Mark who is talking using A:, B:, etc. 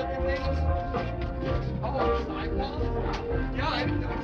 A: other things? Oh, sidewalls? Yeah, I've done